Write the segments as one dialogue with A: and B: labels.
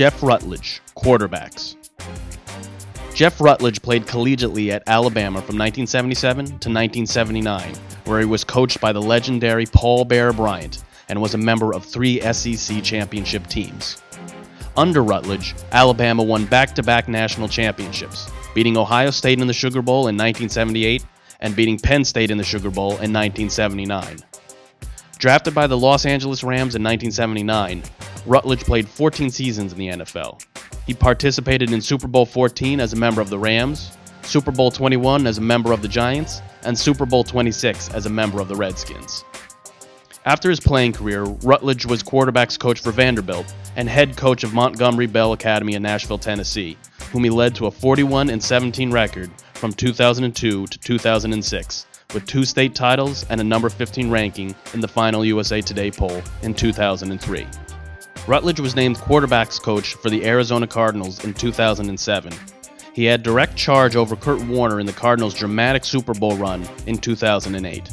A: Jeff Rutledge, quarterbacks. Jeff Rutledge played collegiately at Alabama from 1977 to 1979, where he was coached by the legendary Paul Bear Bryant and was a member of three SEC championship teams. Under Rutledge, Alabama won back to back national championships, beating Ohio State in the Sugar Bowl in 1978 and beating Penn State in the Sugar Bowl in 1979. Drafted by the Los Angeles Rams in 1979, Rutledge played 14 seasons in the NFL. He participated in Super Bowl 14 as a member of the Rams, Super Bowl 21 as a member of the Giants, and Super Bowl 26 as a member of the Redskins. After his playing career, Rutledge was quarterbacks coach for Vanderbilt and head coach of Montgomery Bell Academy in Nashville, Tennessee, whom he led to a 41 and 17 record from 2002 to 2006, with two state titles and a number 15 ranking in the final USA Today poll in 2003. Rutledge was named quarterbacks coach for the Arizona Cardinals in 2007. He had direct charge over Kurt Warner in the Cardinals' dramatic Super Bowl run in 2008.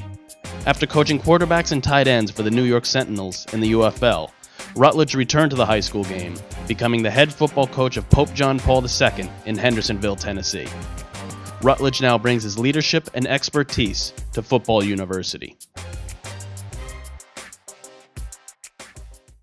A: After coaching quarterbacks and tight ends for the New York Sentinels in the UFL, Rutledge returned to the high school game, becoming the head football coach of Pope John Paul II in Hendersonville, Tennessee. Rutledge now brings his leadership and expertise to Football University.